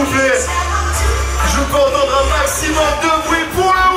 vous plaît. Je peux entendre un maximum de bruit pour le